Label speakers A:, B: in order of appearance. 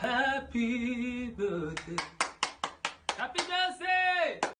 A: Happy birthday.